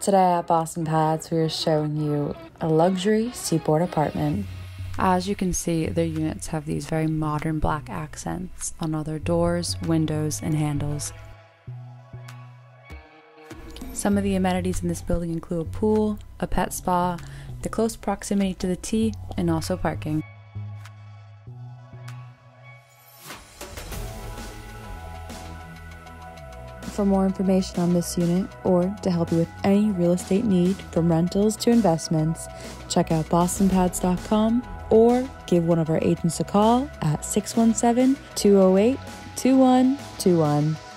Today at Boston Pads, we are showing you a luxury seaport apartment. As you can see, their units have these very modern black accents on all their doors, windows, and handles. Some of the amenities in this building include a pool, a pet spa, the close proximity to the T, and also parking. For more information on this unit or to help you with any real estate need from rentals to investments, check out bostonpads.com or give one of our agents a call at 617 208 2121.